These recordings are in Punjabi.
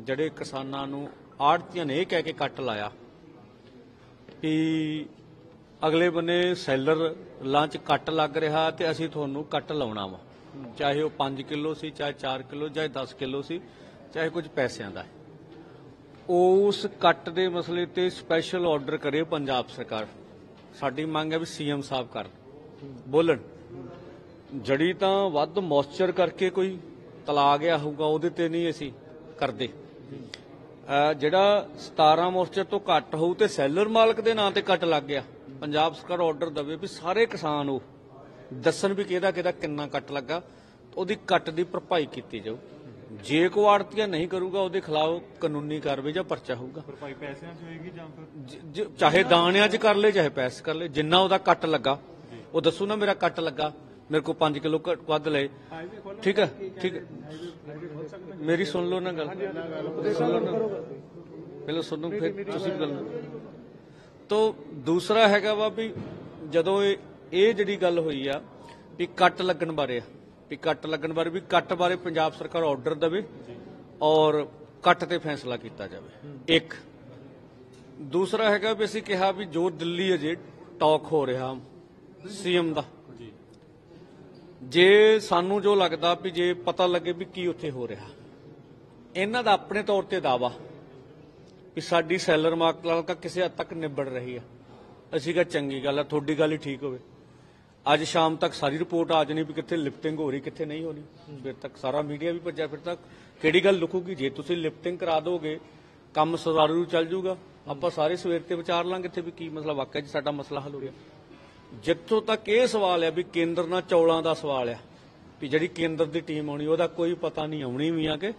ਜਿਹੜੇ ਕਿਸਾਨਾਂ ਨੂੰ ਆੜਤੀਆਂ ਨੇ ਇਹ ਕਹਿ ਕੇ ਕੱਟ ਲਾਇਆ ਕਿ ਅਗਲੇ ਬੰਨੇ ਸੈਲਰ ਲਾਂਚ ਕੱਟ ਲੱਗ ਰਿਹਾ ਤੇ ਅਸੀਂ ਤੁਹਾਨੂੰ ਕੱਟ ਲਾਉਣਾ ਵਾ। ਚਾਹੇ ਉਹ 5 ਕਿਲੋ ਸੀ, ਚਾਹੇ 4 ਕਿਲੋ, ਚਾਹੇ 10 ਕਿਲੋ ਸੀ, ਚਾਹੇ ਕੁਝ ਪੈਸਿਆਂ ਦਾ। ਉਸ ਕੱਟ ਦੇ ਮਸਲੇ ਤੇ ਸਪੈਸ਼ਲ ਆਰਡਰ ਕਰੇ ਪੰਜਾਬ ਸਰਕਾਰ। ਸਾਡੀ ਮੰਗ ਹੈ ਵੀ ਸੀਐਮ ਸਾਹਿਬ ਕਰ। ਬੋਲਣ। ਜੜੀ ਤਾਂ ਵੱਧ ਮੌਇਸਚਰ ਕਰਕੇ ਕੋਈ ਤਲਾ ਗਿਆ ਹੋਊਗਾ, ਉਹਦੇ ਤੇ ਨਹੀਂ ਅਸੀਂ ਕਰਦੇ। ਜਿਹੜਾ 17 ਮੌਇਸਚਰ ਤੋਂ ਘੱਟ ਹੋਊ ਤੇ ਸੈਲਰ ਮਾਲਕ ਦੇ ਨਾਂ ਤੇ ਕੱਟ ਲੱਗ ਗਿਆ। ਪੰਜਾਬ ਸਰਕਾਰ ਆਰਡਰ ਦਵੇ ਵੀ ਸਾਰੇ ਕਿਸਾਨ ਉਹ ਦੱਸਣ ਵੀ ਕਿਹਦਾ ਕਿਹਦਾ ਕਿੰਨਾ ਕੱਟ ਲੱਗਾ ਉਹਦੀ ਕੱਟ ਦੀ ਭਰਪਾਈ ਕੀਤੀ ਜਾਊ। ਜੇ ਕੋ ਆੜਤੀਆ ਨਹੀਂ ਕਰੂਗਾ ਉਹਦੇ ਖਿਲਾਫ ਕਾਨੂੰਨੀ ਕਾਰਵਾਈ ਜਾਂ ਪਰਚਾ ਹੋਊਗਾ। ਭਰਪਾਈ ਪੈਸਿਆਂ 'ਚ ਹੋਏਗੀ ਜਾਂ ਫਿਰ ਚਾਹੇ ਦਾਣਿਆਂ 'ਚ ਕਰ ਲੇ ਚਾਹੇ ਪੈਸੇ ਕਰ ਲੇ ਜਿੰਨਾ ਉਹਦਾ ਕੱਟ ਲੱਗਾ। ਉਹ ਦੱਸੂ ਨਾ ਮੇਰਾ ਕੱਟ ਲੱਗਾ। ਮੇਰੇ ਕੋ 5 ਕਿਲੋ ਵੱਧ ਲਏ। ਠੀਕ ਹੈ? ਠੀਕ ਹੈ? ਮੇਰੀ ਸੁਣ ਲਓ ਨਾ ਗੱਲ। ਸੁਣ ਲਓ ਨਾ ਪਹਿਲਾਂ ਸੁਣੋ, ਫਿਰ ਤੁਸੀਂ ਗੱਲ ਤੋ ਦੂਸਰਾ ਹੈਗਾ ਵਾ ਵੀ ਜਦੋਂ ਇਹ ਇਹ ਜਿਹੜੀ ਗੱਲ ਹੋਈ ਆ ਵੀ ਕੱਟ ਲੱਗਣ ਬਾਰੇ ਆ, ਵੀ ਕੱਟ ਲੱਗਣ ਬਾਰੇ, ਵੀ ਕੱਟ ਬਾਰੇ ਪੰਜਾਬ ਸਰਕਾਰ ਆਰਡਰ ਦੇਵੇ ਔਰ ਕੱਟ ਤੇ ਫੈਸਲਾ ਕੀਤਾ ਜਾਵੇ। ਇੱਕ। ਦੂਸਰਾ ਹੈਗਾ ਵੀ ਅਸੀਂ ਕਿਹਾ ਵੀ ਜੋ ਦਿੱਲੀ ਅਜੇ ਟਾਕ ਹੋ ਰਿਹਾ ਸੀਐਮ ਦਾ ਜੇ ਸਾਨੂੰ ਜੋ ਲੱਗਦਾ ਵੀ ਜੇ ਪਤਾ ਲੱਗੇ ਵੀ ਕੀ ਉੱਥੇ ਹੋ ਰਿਹਾ, ਇਹਨਾਂ ਦਾ ਆਪਣੇ ਤੌਰ ਤੇ ਦਾਵਾ ਵੀ ਸਾਡੀ ਸੈਲਰ ਮਾਰਕੀਟ ਕਿਸੇ ਹੱਦ ਤੱਕ ਨਿਬੜ ਰਹੀ ਹੈ ਅਸੀਂ ਕਿਹਾ ਚੰਗੀ ਗੱਲ ਆ, ਤੁਹਾਡੀ ਗੱਲ ਹੀ ਠੀਕ ਹੋਵੇ। ਅੱਜ ਸ਼ਾਮ ਤੱਕ ਸਾਰੀ ਰਿਪੋਰਟ ਆ ਜਾਣੀ ਵੀ ਕਿੱਥੇ ਲਿਫਟਿੰਗ ਹੋ ਰਹੀ, ਕਿੱਥੇ ਨਹੀਂ ਹੋ ਰਹੀ ਫਿਰ ਤੱਕ ਸਾਰਾ ਮੀਡੀਆ ਵੀ ਭੱਜਿਆ, ਫਿਰ ਤੱਕ ਕਿਹੜੀ ਗੱਲ ਲੁਕੂਗੀ? ਜੇ ਤੁਸੀਂ ਲਿਫਟਿੰਗ ਕਰਾ ਦੋਗੇ, ਕੰਮ ਸੁਚਾਰੂ ਚੱਲ ਜਾਊਗਾ ਆਪਾਂ ਸਾਰੇ ਸਵੇਰ ਤੇ ਵਿਚਾਰ ਲਾਂਗੇ ਇੱਥੇ ਵੀ ਕੀ ਮਸਲਾ, ਵਾਕਿਆ ਜੀ ਸਾਡਾ ਮਸਲਾ ਹੱਲ ਹੋ ਰਿਹਾ। ਜਿੱਥੋਂ ਤੱਕ ਇਹ ਸਵਾਲ ਹੈ ਵੀ ਕੇਂਦਰ ਨਾਲ ਚੌਲਾਂ ਦਾ ਸਵਾਲ ਹੈ ਵੀ ਜਿਹੜੀ ਕੇਂਦਰ ਦੀ ਟੀਮ ਆਉਣੀ ਉਹਦਾ ਕੋਈ ਪਤਾ ਨਹੀਂ ਆਉਣੀ ਵੀ ਆ ਕਿ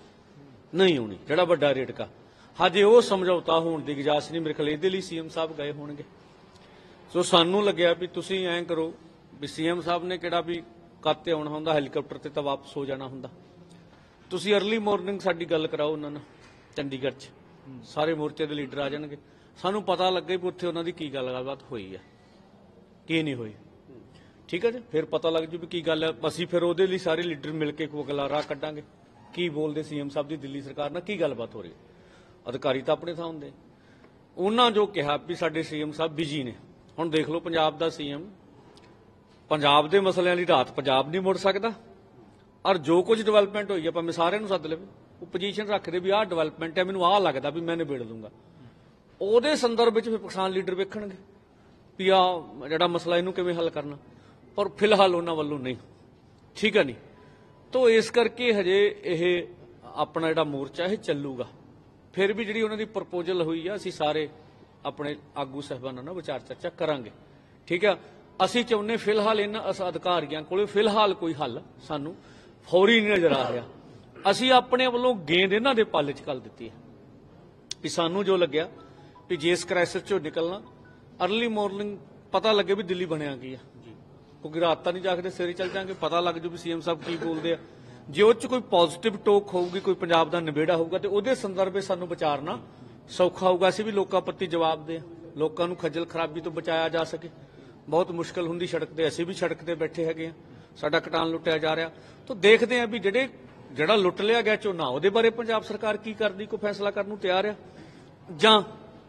ਨਹੀਂ ਆਉਣੀ ਜਿਹੜਾ ਵੱਡਾ ਰੇਟ ਕਾ ਹਜੇ ਉਹ ਸਮਝੌਤਾ ਹੋਣ ਦੀ ਗੁਜਾਇਸ਼ ਨਹੀਂ ਮੇਰੇ ਖਿਆਲ ਇਹਦੇ ਲਈ ਸੀਐਮ ਸਾਹਿਬ ਗਏ ਹੋਣਗੇ। ਸੋ ਸਾਨੂੰ ਲੱਗਿਆ ਵੀ ਤੁਸੀਂ ਐਂ ਕਰੋ ਵੀ ਸੀਐਮ ਸਾਹਿਬ ਨੇ ਕਿਹੜਾ ਵੀ ਕੱਤੇ ਆਉਣਾ ਹੁੰਦਾ ਹੈਲੀਕਾਪਟਰ ਤੇ ਤਾਂ ਵਾਪਸ ਹੋ ਜਾਣਾ ਹੁੰਦਾ। ਤੁਸੀਂ अर्ਲੀ ਮਾਰਨਿੰਗ ਸਾਡੀ ਗੱਲ ਕਰਾਓ ਉਹਨਾਂ ਨਾਲ ਚੰਡੀਗੜ੍ਹ 'ਚ। ਸਾਰੇ ਮੋਰਚੇ ਦੇ ਲੀਡਰ ਆ ਜਾਣਗੇ। ਸਾਨੂੰ ਪਤਾ ਲੱਗੇ ਵੀ ਉੱਥੇ ਉਹਨਾਂ ਦੀ ਕੀ ਗੱਲਬਾਤ ਹੋਈ ਹੈ ਕੀ ਨਹੀਂ ਹੋਈ। ਠੀਕ ਹੈ ਜੀ? ਫਿਰ ਪਤਾ ਲੱਗ ਜੂ ਵੀ ਕੀ ਗੱਲ ਹੈ। ਅਸੀਂ ਫਿਰ ਉਹਦੇ ਲਈ ਸਾਰੇ ਲੀਡਰ ਮਿਲ ਕੇ ਕੋਈ ਰਾਹ ਕੱਢਾਂਗੇ। ਕੀ ਬੋਲਦੇ ਸੀਐਮ ਸਾਹਿਬ ਦੀ ਦਿੱਲੀ ਸਰਕਾਰ ਨਾਲ? ਕੀ ਗੱਲਬਾਤ ਹੋ ਰਹੀ ਹੈ? ਅਧਿਕਾਰੀ ਤਾਂ ਆਪਣੇ ਥਾਂ ਹੁੰਦੇ। ਉਹਨਾਂ ਜੋ ਕਿਹਾ ਵੀ ਸਾਡੇ ਸੀਐਮ ਸਾਹਿਬ ਬਿਜ਼ੀ ਨੇ। ਹੁਣ ਦੇਖ ਲਓ ਪੰਜਾਬ ਦਾ ਸੀਐਮ। ਪੰਜਾਬ ਦੇ ਮਸਲਿਆਂ ਲਈ ਰਾਤ ਪੰਜਾਬ ਨਹੀਂ ਮੁੜ ਸਕਦਾ। ਔਰ ਜੋ ਕੁਝ ਡਿਵੈਲਪਮੈਂਟ ਹੋਈ ਆ ਭਾਵੇਂ ਸਾਰਿਆਂ ਨੂੰ ਸੱਦ ਲਵੇ। ਉਹ ਪੋਜੀਸ਼ਨ ਰੱਖਦੇ ਵੀ ਆਹ ਡਿਵੈਲਪਮੈਂਟ ਹੈ, ਮੈਨੂੰ ਆਹ ਲੱਗਦਾ ਵੀ ਮੈਂ ਨਿਬੇੜ ਲੂੰਗਾ। ਉਹਦੇ ਸੰਦਰਭ ਵਿੱਚ ਫਿਰ ਕਿਸਾਨ ਲੀਡਰ ਵੇਖਣਗੇ। ਵੀ ਆ ਜਿਹੜਾ ਮਸਲਾ ਇਹਨੂੰ ਕਿਵੇਂ ਹੱਲ ਕਰਨਾ? ਪਰ ਫਿਲਹਾਲ ਉਹਨਾਂ ਵੱਲੋਂ ਨਹੀਂ। ਠੀਕ ਹੈ ਨਹੀਂ? ਤੋ ਇਸ ਕਰਕੇ ਹਜੇ ਇਹ ਆਪਣਾ ਜਿਹੜਾ ਮੋਰਚਾ, ਇਹ ਚੱਲੂਗਾ। ਫਿਰ ਵੀ ਜਿਹੜੀ ਉਹਨਾਂ ਦੀ ਪ੍ਰਪੋਜ਼ਲ ਹੋਈ ਆ, ਅਸੀਂ ਸਾਰੇ ਆਪਣੇ ਆਗੂ ਸਹਿਬਾਨਾਂ ਨਾਲ ਵਿਚਾਰ ਚਰਚਾ ਕਰਾਂਗੇ। ਠੀਕ ਆ? ਅਸੀਂ ਚਾਹੁੰਦੇ ਫਿਲਹਾਲ ਇਹਨਾਂ ਅਸ ਅਧਿਕਾਰੀਆਂ ਕੋਲੇ ਫਿਲਹਾਲ ਕੋਈ ਹੱਲ ਸਾਨੂੰ ਫੌਰੀ ਨਹੀਂ ਨਜ਼ਰ ਆ ਰਿਹਾ। ਅਸੀਂ ਆਪਣੇ ਵੱਲੋਂ ਗੇਂਦ ਇਹਨਾਂ ਦੇ ਪੱਲ 'ਚ ਕੱਲ ਦਿੱਤੀ ਹੈ। ਵੀ ਸਾਨੂੰ ਜੋ ਲੱਗਿਆ, ਵੀ ਜੇ ਇਸ ਕ੍ਰਾਈਸਿਸ ਚੋਂ ਨਿਕਲਣਾ अर्ਲੀ ਮਾਰਨਿੰਗ ਪਤਾ ਲੱਗੇ ਵੀ ਦਿੱਲੀ ਬਣਿਆ ਕੀ ਆ। ਕਿਉਂਕਿ ਰਾਤ ਤਾਂ ਨਹੀਂ ਜਾਗਦੇ ਸਵੇਰੇ ਚੱਲ ਜਾਾਂਗੇ ਪਤਾ ਲੱਗ ਜੂ ਵੀ ਸੀਐਮ ਸਾਹਿਬ ਕੀ ਬੋਲਦੇ ਆ। ਜੇ ਉਹ ਚ ਕੋਈ ਪੋਜ਼ਿਟਿਵ ਟੋਕ ਹੋਊਗੀ ਕੋਈ ਪੰਜਾਬ ਦਾ ਨਿਬੇੜਾ ਹੋਊਗਾ ਤੇ ਉਹਦੇ ਸੰਦਰਭ ਵਿੱਚ ਸਾਨੂੰ ਵਿਚਾਰਨਾ ਸੌਖਾ ਹੋਊਗਾ। ਅਸੀਂ ਵੀ ਲੋਕਾਂ ਪ੍ਰਤੀ ਜਵਾਬ ਦੇ ਲੋਕਾਂ ਨੂੰ ਖੱਜਲ ਖਰਾਬੀ ਤੋਂ ਬਚਾਇਆ ਜਾ ਸਕੇ। ਬਹੁਤ ਮੁਸ਼ਕਲ ਹੁੰਦੀ ਸੜਕ ਤੇ। ਅਸੀਂ ਵੀ ਸੜਕ ਤੇ ਬੈਠੇ ਹੈਗੇ ਆ। ਸਾਡਾ ਕਟਾਨ ਲੁੱਟਿਆ ਜਾ ਰਿਹਾ। ਤਾਂ ਦੇਖਦੇ ਆ ਵੀ ਜਿਹੜੇ ਜਿਹੜਾ ਲੁੱਟ ਲਿਆ ਗਿਆ ਝੋਨਾ ਉਹਦੇ ਬਾਰੇ ਪੰਜਾਬ ਸਰਕਾਰ ਕੀ ਕਰਦੀ ਕੋਈ ਫੈਸਲਾ ਕਰਨ ਨੂੰ ਤਿਆਰ ਆ? ਜਾਂ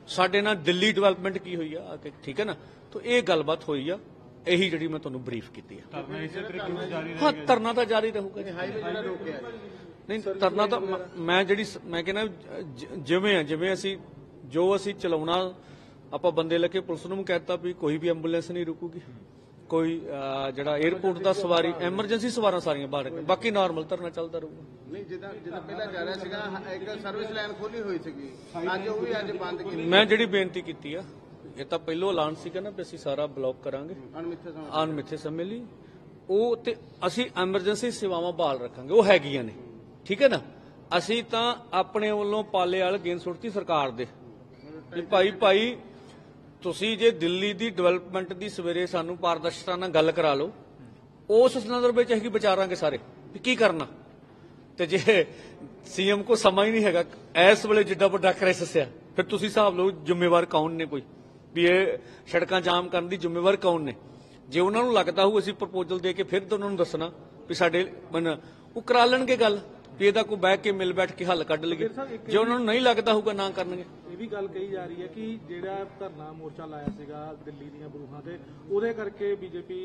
ਸਾਡੇ ਨਾਲ ਦਿੱਲੀ ਡਿਵੈਲਪਮੈਂਟ ਕੀ ਹੋਈ ਆ? ਕਿ ਠੀਕ ਹੈ ਨਾ? ਤਾਂ ਇਹ ਗੱਲਬਾਤ ਹੋਈ ਆ। ਇਹੀ ਜਿਹੜੀ ਮੈਂ ਤੁਹਾਨੂੰ ਬਰੀਫ ਕੀਤੀ ਆ। ਧਰਨਾ ਇਸੇ ਤਰੀਕੇ ਨਾਲ ਜਾਰੀ ਹਾਂ ਧਰਨਾ ਤਾਂ ਜਾਰੀ ਰਹੂਗਾ ਜੀ। ਨਹੀਂ ਧਰਨਾ ਤਾਂ ਮ- ਜਿਹੜੀ ਮੈਂ ਕਹਿੰਦਾ ਜਿਵੇਂ ਆ ਜਿਵੇਂ ਅਸੀਂ ਜੋ ਅਸੀਂ ਚਲਾਉਣਾ ਆਪਾਂ ਬੰਦੇ ਲੈ ਕੇ ਪੁਲਿਸ ਨੂੰ ਵੀ ਕਹਿਤਾ ਵੀ ਕੋਈ ਵੀ ਐਂਬੂਲੈਂਸ ਨਹੀਂ ਰੁਕੂਗੀ। ਕੋਈ ਜਿਹੜਾ 에어ਪੋਰਟ ਦਾ ਸਵਾਰੀ ਐਮਰਜੈਂਸੀ ਸਵਾਰਾਂ ਸਾਰੀਆਂ ਬਾਹਰ। ਬਾਕੀ ਨਾਰਮਲ ਧਰਨਾ ਚੱਲਦਾ ਰਹੂਗਾ। ਨਹੀਂ ਜਿੱਦਾਂ ਜਿੱਦਾਂ ਪਹਿਲਾਂ ਜਾ ਰਿਹਾ ਸੀਗਾ ਇੱਕ ਸਰਵਿਸ ਲਾਈਨ ਖੋਲੀ ਹੋਈ ਸੀਗੀ। ਅੱਜ ਉਹ ਵੀ ਅੱਜ ਬੰਦ ਕੀਤੀ ਮੈਂ ਜਿਹੜੀ ਬੇਨਤੀ ਕੀਤੀ ਆ ਇਹ ਤਾਂ ਪਹਿਲੋਂ ਐਲਾਨ ਸੀਗਾ ਨਾ ਵੀ ਅਸੀਂ ਸਾਰਾ ਬਲੌਕ ਕਰਾਂਗੇ। ਅਣਮਿੱਥੇ ਸਮਾਂ ਅਣਮਿੱਥੇ ਸਮੇਂ ਲਈ। ਉਹ ਤੇ ਅਸੀਂ ਐਮਰਜੈਂਸੀ ਸੇਵਾਵਾਂ ਬਹਾਲ ਰੱਖਾਂਗੇ ਉਹ ਹੈਗੀਆਂ ਨੇ। ਠੀਕ ਹੈ ਨਾ? ਅਸੀਂ ਤਾਂ ਆਪਣੇ ਵੱਲੋਂ ਪਾਲੇ ਵਾਲ ਗੇਂਦ ਸੁੱਟਤੀ ਸਰਕਾਰ ਦੇ। ਵੀ ਭਾਈ ਭਾਈ ਤੁਸੀਂ ਜੇ ਦਿੱਲੀ ਦੀ ਡਿਵੈਲਪਮੈਂਟ ਦੀ ਸਵੇਰੇ ਸਾਨੂੰ ਪਾਰਦਰਸ਼ਤਾ ਨਾਲ ਗੱਲ ਕਰਾ ਲਓ, ਉਸ ਸੰਦਰਭ ਵਿੱਚ ਅਸੀਂ ਵਿਚਾਰਾਂਗੇ ਸਾਰੇ ਵੀ ਕੀ ਕਰਨਾ? ਤੇ ਜੇ ਸੀਐਮ ਕੋ ਸਮਾਂ ਹੀ ਨਹੀਂ ਹੈਗਾ, ਇਸ ਵੇਲੇ ਜਿੱਡਾ ਵੱਡਾ ਕ੍ਰਾਈਸਿਸ ਆ, ਫਿਰ ਤੁਸੀਂ ਹਿਸਾਬ ਲਓ ਜ਼ਿੰਮੇਵਾਰ ਕੌਣ ਨੇ ਕੋਈ? ਵੀ ਇਹ ਸੜਕਾਂ ਜਾਮ ਕਰਨ ਦੀ ਜ਼ਿੰਮੇਵਾਰ ਕੌਣ ਨੇ? ਜੇ ਉਹਨਾਂ ਨੂੰ ਲੱਗਦਾ ਹੋਊ ਅਸੀਂ ਪ੍ਰਪੋਜ਼ਲ ਦੇ ਕੇ ਫਿਰ ਤਾਂ ਉਹਨਾਂ ਨੂੰ ਦੱਸਣਾ ਵੀ ਸਾਡੇ ਉਹ ਕਰਾ ਲੈਣਗੇ ਗੱਲ। ਵੀ ਇਹਦਾ ਕੋਈ ਬਹਿ ਕੇ ਮਿਲ ਬੈਠ ਕੇ ਹੱਲ ਕੱਢ ਲਈਏ। ਜੇ ਉਹਨਾਂ ਨੂੰ ਨਹੀਂ ਲੱਗਦਾ ਹੋਊਗਾ ਨਾ ਕਰਨਗੇ। ਇਹ ਵੀ ਗੱਲ ਕਹੀ ਜਾ ਰਹੀ ਹੈ ਕਿ ਜਿਹੜਾ ਧਰਨਾ ਮੋਰਚਾ ਲਾਇਆ ਸੀਗਾ ਦਿੱਲੀ ਦੀਆਂ ਬਰੂਹਾਂ ਤੇ ਉਹਦੇ ਕਰਕੇ ਬੀਜੇਪੀ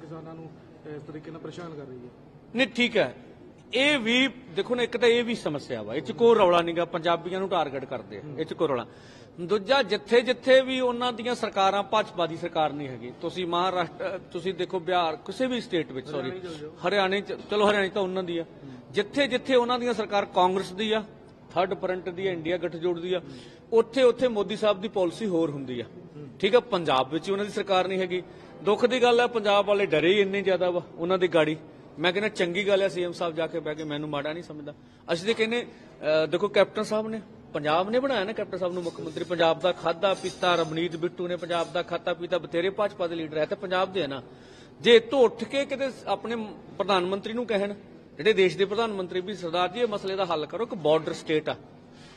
ਕਿਸਾਨਾਂ ਨੂੰ ਇਸ ਤਰੀਕੇ ਨਾਲ ਪਰੇਸ਼ਾਨ ਕਰ ਰਹੀ ਹੈ। ਨਹੀਂ ਠੀਕ ਹੈ। ਇਹ ਵੀ ਦੇਖੋ ਨਾ ਇੱਕ ਤਾਂ ਇਹ ਵੀ ਸਮੱਸਿਆ ਵਾ। ਇਹ ਚ ਕੋਈ ਰੌਲਾ ਨਹੀਂਗਾ ਪੰਜਾਬੀਆਂ ਨੂੰ ਟਾਰਗੇਟ ਕਰਦੇ ਆ। ਇਹ ਚ ਕੋਈ ਰੌਲਾ। ਦੂਜਾ ਜਿੱਥੇ ਜਿੱਥੇ ਵੀ ਉਹਨਾਂ ਦੀਆਂ ਸਰਕਾਰਾਂ ਭਾਜਪਾ ਦੀ ਸਰਕਾਰ ਨਹੀਂ ਹੈਗੀ। ਤੁਸੀਂ ਮਹਾਰਾਸ਼ਟਰ ਤੁਸੀਂ ਦੇਖੋ ਬਿਹਾਰ ਕਿਸੇ ਵੀ ਸਟੇਟ ਵਿੱਚ ਸੌਰੀ ਹਰਿਆਣੇ ਚ ਚਲੋ ਹਰਿਆਣੇ ਤਾਂ ਉਹਨਾਂ ਦੀ ਆ। ਜਿੱਥੇ ਜਿੱਥੇ ਉਹਨਾਂ ਦੀਆਂ ਸਰਕਾਰ ਕਾਂਗਰਸ ਦੀ ਆ ਥਰਡ ਫਰੰਟ ਦੀ ਆ ਇੰਡੀਆ ਗੱਠਜੋੜ ਦੀ ਆ ਉੱਥੇ ਉੱਥੇ ਮੋਦੀ ਸਾਹਿਬ ਦੀ ਪਾਲਿਸੀ ਹੋਰ ਹੁੰਦੀ ਆ। ਠੀਕ ਆ ਪੰਜਾਬ ਵਿੱਚ ਉਹਨਾਂ ਦੀ ਸਰਕਾਰ ਨਹੀਂ ਹੈਗੀ। ਦੁੱਖ ਦੀ ਗੱਲ ਹੈ ਪੰਜਾਬ ਵਾਲੇ ਡਰੇ ਹੀ ਇੰਨੇ ਜ਼ਿਆਦਾ ਵਾ ਉਹਨਾਂ ਦੀ ਗਾੜੀ। ਮੈਂ ਕਹਿੰਦਾ ਚੰਗੀ ਗੱਲ ਹੈ ਸੀਐਮ ਸਾਹਿਬ ਜਾ ਕੇ ਬਹਿ ਕੇ ਮੈਨੂੰ ਮਾੜਾ ਨਹੀਂ ਸਮਝਦਾ। ਅਸੀਂ ਤੇ ਕਹਿੰਦੇ ਦੇਖੋ ਕੈਪਟਨ ਸਾਹਿਬ ਨੇ ਪੰਜਾਬ ਨੇ ਬਣਾਇਆ ਨਾ ਕੈਪਟਨ ਸਾਹਿਬ ਨੂੰ ਮੁੱਖ ਮੰਤਰੀ। ਪੰਜਾਬ ਦਾ ਖਾਦਾ ਪੀਤਾ ਰਮਨੀਤ ਬਿੱਟੂ ਨੇ ਪੰਜਾਬ ਦਾ ਖਾਤਾ ਪੀਤਾ, ਬਥੇਰੇ ਭਾਜਪਾ ਦੇ ਲੀਡਰ ਹੈ ਤੇ ਪੰਜਾਬ ਦੇ ਹੈ ਨਾ। ਜੇ ਇੱਥੋਂ ਉੱਠ ਕੇ ਕਿਤੇ ਆਪਣੇ ਪ੍ਰਧਾਨ ਮੰਤਰੀ ਨੂੰ ਕਹਿਣ, ਜਿਹੜੇ ਦੇਸ਼ ਦੇ ਪ੍ਰਧਾਨ ਮੰਤਰੀ ਵੀ ਸਰਦਾਰ ਜੀ, ਇਹ ਮਸਲੇ ਦਾ ਹੱਲ ਕਰੋ ਕਿ ਬਾਰਡਰ ਸਟੇਟ ਆ।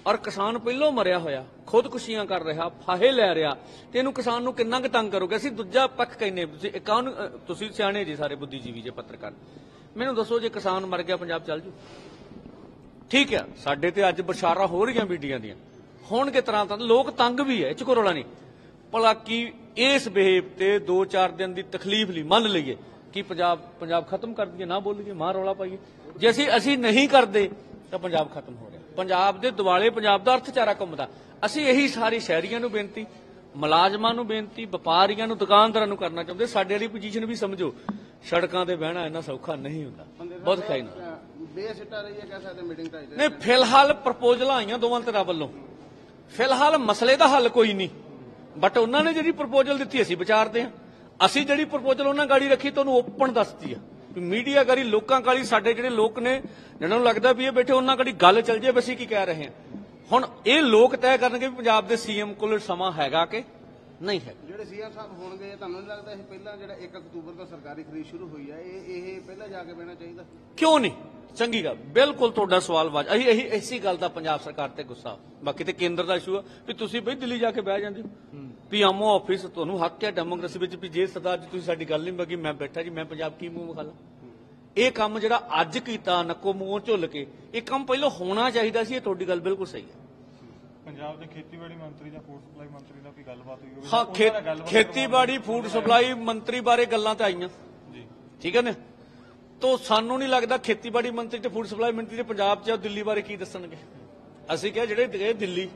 ਔਰ ਕਿਸਾਨ ਪਹਿਲੋਂ ਮਰਿਆ ਹੋਇਆ, ਖੁਦਕੁਸ਼ੀਆਂ ਕਰ ਰਿਹਾ, ਫਾਹੇ ਲੈ ਰਿਹਾ, ਤੇ ਇਹਨੂੰ ਕਿਸਾਨ ਨੂੰ ਕਿੰਨਾ ਕੁ ਤੰਗ ਕਰੋਗੇ? ਅਸੀਂ ਦੂਜਾ ਪੱਖ ਕਹਿੰਨੇ ਤੁਸੀਂ ਇਕਾਨ ਤੁਸੀਂ ਸਿਆਣੇ ਜੀ ਸਾਰੇ ਬੁੱਧੀਜੀਵੀ ਜੇ ਪੱਤਰਕਾਰ। ਮੈਨੂੰ ਦੱਸੋ ਜੇ ਕਿਸਾਨ ਮਰ ਗਿਆ, ਪੰਜਾਬ ਚੱਲ ਜੂ। ਠੀਕ ਹੈ, ਸਾਡੇ ਤੇ ਅੱਜ ਬਸ਼ਾਰਾ ਹੋ ਰਹੀਆਂ ਮੀਡੀਆ ਦੀਆਂ। ਹੋਣਗੇ ਤਰ੍ਹਾਂ ਤਾਂ ਲੋਕ ਤੰਗ ਵੀ ਹੈ, ਇਹ ਚ ਕੋਈ ਰੌਲਾ ਨਹੀਂ। ਭਲਾ ਕੀ ਇਸ ਬਿਹੇਵ ਤੇ 2-4 ਦਿਨ ਦੀ ਤਕਲੀਫ ਲਈ ਮੰਨ ਲਈਏ ਕਿ ਪੰਜਾਬ ਪੰਜਾਬ ਖਤਮ ਕਰ ਦਈਏ, ਨਾ ਬੋਲੀਏ, ਮਾਂ ਰੌਲਾ ਪਾਈਏ। ਜੇ ਅਸੀਂ ਅਸੀਂ ਨਹੀਂ ਕਰਦੇ, ਤਾਂ ਪੰਜਾਬ ਖਤਮ ਹੋ ਰਿਹਾ। ਪੰਜਾਬ ਦੇ ਦਿਵਾਲੇ, ਪੰਜਾਬ ਦਾ ਅਰਥਚਾਰਾ ਘੁੰਮਦਾ। ਅਸੀਂ ਇਹੀ ਸਾਰੀ ਸ਼ਹਿਰੀਆਂ ਨੂੰ ਬੇਨਤੀ, ਮੁਲਾਜ਼ਮਾਂ ਨੂੰ ਬੇਨਤੀ, ਵਪਾਰੀਆਂ ਨੂੰ, ਦੁਕਾਨਦਾਰਾਂ ਨੂੰ ਕਰਨਾ ਚਾਹੁੰਦੇ। ਸਾਡੇ ਵਾਲੀ ਪੋਜੀਸ਼ਨ ਵੀ ਸਮਝੋ, ਸੜਕਾਂ ਤੇ ਬਹਿਣਾ ਇੰਨਾ ਸੌਖਾ ਨਹੀਂ ਹੁੰਦਾ। ਬਹੁਤ ਖਾਈ ਨਾ ਬੇਸਿੱਟਾ ਰਹੀ ਹੈ ਕਹਿ ਸਕਦੇ ਮੀਟਿੰਗ ਢਾਈ ਨਹੀਂ ਫਿਲਹਾਲ ਪ੍ਰਪੋਜ਼ਲਾਂ ਆਈਆਂ ਦੋਵਾਂ ਧਿਰਾਂ ਵੱਲੋਂ। ਫਿਲਹਾਲ ਮਸਲੇ ਦਾ ਹੱਲ ਕੋਈ ਨਹੀਂ। ਬਟ ਉਹਨਾਂ ਨੇ ਜਿਹੜੀ ਪ੍ਰਪੋਜ਼ਲ ਦਿੱਤੀ ਅਸੀਂ ਵਿਚਾਰਦੇ ਹਾਂ। ਅਸੀਂ ਜਿਹੜੀ ਪ੍ਰਪੋਜ਼ਲ ਉਹਨਾਂ ਗਾੜੀ ਰੱਖੀ ਤੁਹਾਨੂੰ ਓਪਨ ਦੱਸਤੀ ਆ। ਮੀਡੀਆ ਗਾੜੀ ਲੋਕਾਂ ਗਾੜੀ ਸਾਡੇ ਜਿਹੜੇ ਲੋਕ ਨੇ ਜਿਹਨਾਂ ਨੂੰ ਲੱਗਦਾ ਵੀ ਇਹ ਬੈਠੇ ਉਹਨਾਂ ਗਾੜੀ ਗੱਲ ਚੱਲ ਜੇ ਅਸੀਂ ਕੀ ਕਹਿ ਰਹੇ ਹਾਂ। ਹੁਣ ਇਹ ਲੋਕ ਤੈਅ ਕਰਨਗੇ ਵੀ ਪੰਜਾਬ ਦੇ ਸੀਐਮ ਕੋਲ ਸਮਾਂ ਹੈਗਾ ਕਿ ਨਹੀਂ ਹੈ। ਜਿਹੜੇ ਸੀਐਮ ਸਾਹਿਬ ਹੋਣਗੇ ਤੁਹਾਨੂੰ ਨਹੀਂ ਲੱਗਦਾ ਇਹ ਪਹਿਲਾਂ ਜਿਹੜਾ 1 ਅਕਤੂਬਰ ਤੋਂ ਸਰਕਾਰੀ ਖਰੀਦ ਸ਼ੁਰੂ ਹੋਈ ਹੈ ਇਹ ਇਹ ਪਹਿਲਾਂ ਜਾ ਕੇ ਬਹਿਣਾ ਚਾਹੀਦਾ? ਕਿਉਂ ਨਹੀਂ? ਚੰਗੀ ਗੱਲ। ਬਿਲਕੁਲ ਤੁਹਾਡਾ ਸਵਾਲ ਵਾਜ ਅਸੀਂ ਇਹੀ ਇਸੇ ਗੱਲ ਦਾ ਪੰਜਾਬ ਸਰਕਾਰ ਤੇ ਗੁੱਸਾ। ਬਾਕੀ ਤੇ ਕੇਂਦਰ ਦਾ ਇਸ਼ੂ ਆ ਵੀ ਤੁਸੀਂ ਬਈ ਦਿੱਲੀ ਜਾ ਕੇ ਬਹਿ ਜਾਂਦੇ ਹੋ। ਆਮੋ ਆਫਿਸ ਤੁਹਾਨੂੰ ਹੱਕ ਹੈ ਡੈਮੋਕ੍ਰੇਸੀ ਵਿੱਚ ਵੀ ਜੇ ਸਰਦਾਰ ਜੀ ਤੁਸੀਂ ਸਾਡੀ ਗੱਲ ਨਹੀਂ ਬਗੀ ਮੈਂ ਬੈਠਾ ਜੀ ਮੈਂ ਪੰਜਾਬ ਕੀ ਮੂੰਹ ਵਿਖਾਲਾ? ਇਹ ਕੰਮ ਜਿਹੜਾ ਅੱਜ ਕੀਤਾ ਨੱਕੋ ਮੂੰਹੋਂ ਝੁੱਲ ਕੇ ਇਹ ਕੰਮ ਪਹਿਲਾਂ ਹੋਣਾ ਚਾਹੀਦਾ ਸੀ ਇਹ ਤੁਹਾਡੀ ਗੱਲ ਬਿਲਕੁਲ ਸਹੀ ਹੈ। ਪੰਜਾਬ ਦੇ ਖੇਤੀਬਾੜੀ ਮੰਤਰੀ ਜਾਂ ਫੂਡ ਸਪਲਾਈ ਮੰਤਰੀ ਨਾਲ ਕੋਈ ਗੱਲਬਾਤ ਹੋਈ ਹੋਵੇ? ਹਾਂ ਉਹਨਾਂ ਖੇ- ਨਾਲ ਗੱਲਬਾਤ ਖੇਤੀਬਾੜੀ ਫੂਡ ਸਪਲਾਈ ਮੰਤਰੀ ਬਾਰੇ ਗੱਲਾਂ ਤਾਂ ਆਈਆਂ। ਜੀ। ਠੀਕ ਹੈ ਨਾ? ਤੋ ਸਾਨੂੰ ਨਹੀਂ ਲੱਗਦਾ ਖੇਤੀਬਾੜੀ ਮੰਤਰੀ ਤੇ ਫੂਡ ਸਪਲਾਈ ਮੰਤਰੀ ਤੇ ਪੰਜਾਬ 'ਚ ਦਿੱਲੀ ਬਾਰੇ ਕੀ ਦੱਸਣਗੇ? ਅਸੀਂ ਕਿਹਾ ਜਿਹੜੇ ਗਏ ਦਿੱਲੀ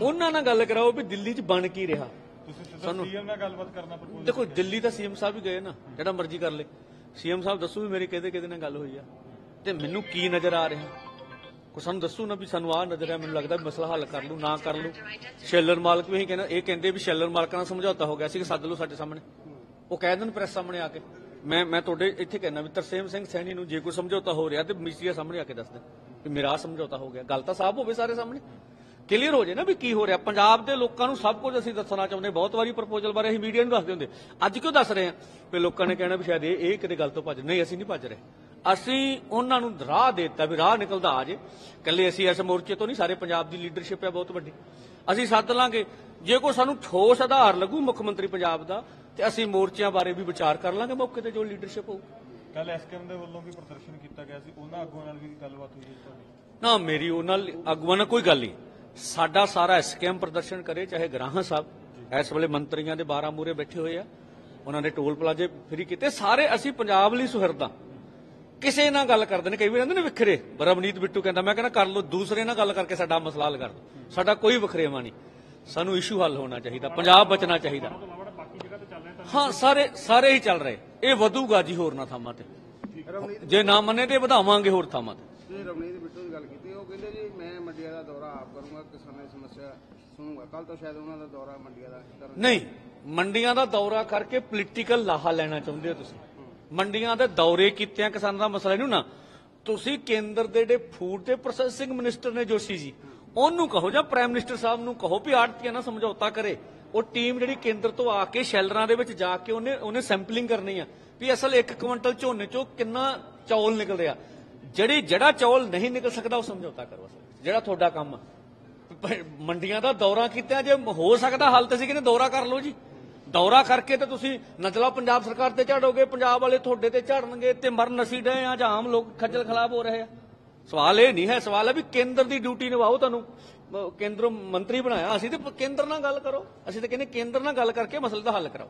ਉਹਨਾਂ ਨਾਲ ਗੱਲ ਕਰਾਓ ਵੀ ਦਿੱਲੀ 'ਚ ਬਣ ਕੀ ਰਿਹਾ। ਤੁਸੀਂ ਸਿੱਧਾ ਸੀਐਮ ਨਾਲ ਗੱਲਬਾਤ ਕਰਨਾ ਪ੍ਰਪੋਜ਼ ਦੇਖੋ ਦਿੱਲੀ ਤਾਂ ਸੀਐਮ ਸਾਹਿਬ ਵੀ ਗਏ ਨਾ ਜਿਹੜਾ ਮਰਜ਼ੀ ਕਰ ਲੇ। ਸੀਐਮ ਸਾਹਿਬ ਦੱਸੋ ਵੀ ਮੇਰੀ ਕਿਹਦੇ ਕਿਹਦੇ ਨਾਲ ਗੱਲ ਹੋਈ ਆ। ਤੇ ਮੈਨੂੰ ਕੀ ਨਜ਼ਰ ਆ ਰਿਹਾ? ਕੋ ਸਾਨੂੰ ਦੱਸੋ ਨਾ ਵੀ ਸਾਨੂੰ ਆਹ ਨਜ਼ਰ ਆ ਮੈਨੂੰ ਲੱਗਦਾ ਵੀ ਮਸਲਾ ਹੱਲ ਕਰ ਲੂ ਨਾ ਕਰ ਲੂ ਸ਼ੈਲਰ ਮਾਲਕ ਵੀ ਇਹੀ ਕਹਿੰਦਾ, ਇਹ ਕਹਿੰਦੇ ਵੀ ਸ਼ੈਲਰ ਮਾਲਕਾਂ ਨਾਲ ਸਮਝੌਤਾ ਹੋ ਗਿਆ ਸੀ ਕਿ ਸੱਦ ਲਓ ਸਾਡੇ ਸਾਹਮਣੇ। ਉਹ ਕਹਿ ਦੇਣ ਪ੍ਰੈਸ ਸਾਹਮਣੇ ਆ ਕੇ। ਮੈਂ ਮੈਂ ਤੁਹਾਡੇ ਇੱਥੇ ਕਹਿਣਾ ਵੀ ਤਰਸੇਮ ਸਿੰਘ ਸੈਣੀ ਨੂੰ ਜੇ ਕੋਈ ਸਮਝੌਤਾ ਹੋ ਰਿਹਾ ਤੇ ਮੀਡੀਆ ਸਾਹਮਣੇ ਆ ਕੇ ਦੱਸ ਦੇ ਵੀ ਮੇਰਾ ਆਹ ਸਮਝੌਤਾ ਹੋ ਗਿਆ। ਗੱਲ ਤਾਂ ਸਾਫ਼ ਹੋਵੇ ਸਾਰੇ ਸਾਹਮਣੇ। ਕਲੀਅਰ ਹੋ ਜੇ ਨਾ ਵੀ ਕੀ ਹੋ ਰਿਹਾ। ਪੰਜਾਬ ਦੇ ਲੋਕਾਂ ਨੂੰ ਸਭ ਕੁਝ ਅਸੀਂ ਦੱਸਣਾ ਚਾਹੁੰਦੇ ਬਹੁਤ ਵਾਰੀ ਪ੍ਰਪੋਜ਼ਲ ਬਾਰੇ ਅਸੀਂ ਮੀਡੀਆ ਨੂੰ ਦੱਸਦੇ ਹੁੰਦੇ। ਅੱਜ ਕਿਉਂ ਦੱਸ ਰਹੇ ਆ ਵੀ ਲੋਕਾਂ ਨੇ ਕਹਿਣਾ ਵੀ ਸ਼ਾਇਦ ਇਹ ਇਹ ਕਿਤੇ ਗੱਲ ਤੋਂ ਭੱਜ ਨਹੀਂ, ਅਸੀਂ ਨਹੀਂ ਭੱਜ ਰਹੇ। ਅਸੀਂ ਉਹਨਾਂ ਨੂੰ ਰਾਹ ਦਿੱਤਾ ਵੀ ਰਾਹ ਨਿਕਲਦਾ ਆ ਜੇ। ਕੱਲੇ ਅਸੀਂ ਇਸ ਮੋਰਚੇ ਤੋਂ ਨਹੀਂ ਸਾਰੇ ਪੰਜਾਬ ਦੀ ਲੀਡਰਸ਼ਿਪ ਹੈ ਬਹੁਤ ਵੱਡੀ। ਅਸੀਂ ਸੱਦ ਲਾਂਗੇ। ਜੇ ਕੋਈ ਸਾਨੂੰ ਠੋਸ ਆਧਾਰ ਲੱਗੂ ਮੁੱਖ ਮੰਤਰੀ ਪੰਜਾਬ ਦਾ ਤੇ ਅਸੀਂ ਮੋਰਚਿਆਂ ਬਾਰੇ ਵੀ ਵਿਚਾਰ ਕਰ ਲਾਂਗੇ ਮੌਕੇ ਤੇ ਜੋ ਲੀਡਰਸ਼ਿਪ ਹੋਊ। ਕੱਲ ਐਸਕੇਐਮ ਦੇ ਵੱਲੋਂ ਵੀ ਪ੍ਰਦਰਸ਼ਨ ਕੀਤਾ ਗਿਆ ਸੀ। ਉਹਨਾਂ ਆਗੂਆਂ ਨਾਲ ਵੀ ਗੱਲਬਾਤ ਹੋਈ ਹੈ ਤੁਹਾਡੀ। ਨਾ ਮੇਰੀ ਉਹਨਾਂ ਅਗਵਾਨ ਨਾਲ ਕੋਈ ਗੱਲ ਨਹੀਂ। ਸਾਡਾ ਸਾਰਾ ਸਕੈਮ ਪ੍ਰਦਰਸ਼ਨ ਕਰੇ ਚਾਹੇ ਗ੍ਰਾਹਾਂ ਸਾਹਿਬ ਇਸ ਵੇਲੇ ਮੰਤਰੀਆਂ ਦੇ 12 ਮੂਰੇ ਬੈਠੇ ਹੋਏ ਆ। ਉਹਨਾਂ ਨੇ ਟੋਲ ਪਲਾਜ਼ੇ ਫ੍ਰੀ ਕੀਤੇ। ਸਾਰੇ ਅਸੀਂ ਪੰਜਾਬ ਲਈ ਸੁਹਿਰਦਾਂ। ਕਿਸੇ ਨਾਲ ਗੱਲ ਕਰਦੇ ਨੇ ਕਈ ਵਾਰ ਕਹਿੰਦੇ ਨੇ ਵਿਖਰੇ। ਰਵਨੀਤ ਬਿੱਟੂ ਕਹਿੰਦਾ ਮੈਂ ਕਹਿੰਦਾ ਕਰ ਲਓ ਦੂਸਰੇ ਨਾਲ ਗੱਲ ਕਰਕੇ ਸਾਡਾ ਮਸਲਾ ਹੱਲ ਕਰ ਦਿਓ। ਸਾਡਾ ਕੋਈ ਵਖਰੇਵਾ ਨਹੀਂ। ਸਾਨੂੰ ਇਸ਼ੂ ਹੱਲ ਹੋਣਾ ਚਾਹੀਦਾ ਪੰਜਾਬ ਬਚਣਾ ਚਾਹੀਦਾ। ਹਾਂ ਸਾਰੇ ਸਾਰੇ ਹੀ ਚੱਲ ਰਹੇ। ਇਹ ਵਧੂਗਾ ਜੀ ਹੋਰ ਨਾ ਥਾਵਾਂ ਤੇ। ਜੇ ਨਾ ਮੰਨੇ ਤੇ ਵਧਾਵਾਂਗੇ ਹੋਰ ਥਾਵਾਂ ਤੇ। ਤੁਸੀਂ ਰਵਨੀਤ ਬਿੱਟੂ ਦੀ ਗੱਲ ਕੀਤੀ ਉਹ ਕਹਿੰਦੇ ਜੀ ਮੈਂ ਮੰਡੀਆਂ ਦਾ ਦੌਰਾ ਆਪ ਕਰੂੰਗਾ ਕਿਸਾਨਾਂ ਦੀ ਸਮੱਸਿਆ ਸੁਣੂਗਾ। ਕੱਲ ਤੋਂ ਸ਼ਾਇਦ ਉਹਨਾਂ ਦਾ ਦੌਰਾ ਮੰਡੀਆਂ ਦਾ ਕਰਨ ਨਹੀਂ ਮੰਡੀਆਂ ਦਾ ਦੌਰਾ ਕਰਕੇ ਪੋਲੀਟੀਕਲ ਲਾਹਾ ਲੈਣਾ ਚਾਹੁੰਦੇ ਹੋ ਤੁਸੀਂ। ਮੰਡੀਆਂ ਦੇ ਦੌਰੇ ਕੀਤਿਆਂ ਕਿਸਾਨਾਂ ਦਾ ਮਸਲਾ ਇਹਨੂੰ ਨਾ, ਤੁਸੀਂ ਕੇਂਦਰ ਦੇ ਜਿਹੜੇ ਫੂਡ ਤੇ ਪ੍ਰੋਸੈਸਿੰਗ ਮਿਨਿਸਟਰ ਨੇ ਜੋਸ਼ੀ ਜੀ, ਉਹਨੂੰ ਕਹੋ ਜਾਂ ਪ੍ਰਾਈਮ ਮਿਨਿਸਟਰ ਸਾਹਿਬ ਨੂੰ ਕਹੋ ਵੀ ਆੜਤੀਆਂ ਨਾਲ ਸਮਝੌਤਾ ਕਰੇ। ਉਹ ਟੀਮ ਜਿਹੜੀ ਕੇਂਦਰ ਤੋਂ ਆ ਕੇ ਸ਼ੈਲਰਾਂ ਦੇ ਵਿੱਚ ਜਾ ਕੇ ਉਹਨੇ ਉਹਨੇ ਸੈਂਪਲਿੰਗ ਕਰਨੀ ਆ ਵੀ ਅਸਲ 1 ਕੁਇੰਟਲ ਝੋਨੇ ਚੋਂ ਕਿੰਨਾ ਚੌਲ ਨਿਕਲ ਰਿਹਾ। ਜਿਹੜੀ, ਜਿਹੜਾ ਚੌਲ ਨਹੀਂ ਨਿਕਲ ਸਕਦਾ ਉਹ ਸਮਝੌਤਾ ਕਰੋ ਜਿਹੜਾ ਤੁਹਾਡਾ ਕੰਮ ਮੰਡੀਆਂ ਦਾ ਦੌਰਾ ਕੀਤਾ ਜੇ ਹੋ ਸਕਦਾ ਹਾਲ ਤੇ ਸੀ ਕਿ ਦੌਰਾ ਕਰ ਲਓ ਜੀ। ਦੌਰਾ ਕਰਕੇ ਤੇ ਤੁਸੀਂ ਨਜਲਾ ਪੰਜਾਬ ਸਰਕਾਰ ਤੇ ਝਾੜੋਗੇ, ਪੰਜਾਬ ਵਾਲੇ ਤੁਹਾਡੇ ਤੇ ਝਾੜਨਗੇ ਤੇ ਮਰਨ ਅਸੀਂ ਡਏ ਆ ਜਾਂ ਆਮ ਲੋਕ ਖੱਜਲ ਖਲਾਬ ਹੋ ਰਹੇ ਆ? ਸਵਾਲ ਇਹ ਨਹੀਂ ਹੈ, ਸਵਾਲ ਹੈ ਵੀ ਕੇਂਦਰ ਦੀ ਡਿਊਟੀ ਨਿਭਾਓ ਤੁਹਾਨੂੰ। ਅਹ ਕੇਂਦਰ ਮੰਤਰੀ ਬਣਾਇਆ, ਅਸੀਂ ਤੇ ਕੇਂਦਰ ਨਾਲ ਗੱਲ ਕਰੋ। ਅਸੀਂ ਤਾਂ ਕਹਿੰਦੇ ਕੇਂਦਰ ਨਾਲ ਗੱਲ ਕਰਕੇ ਮਸਲੇ ਦਾ ਹੱਲ ਕਰਾਓ।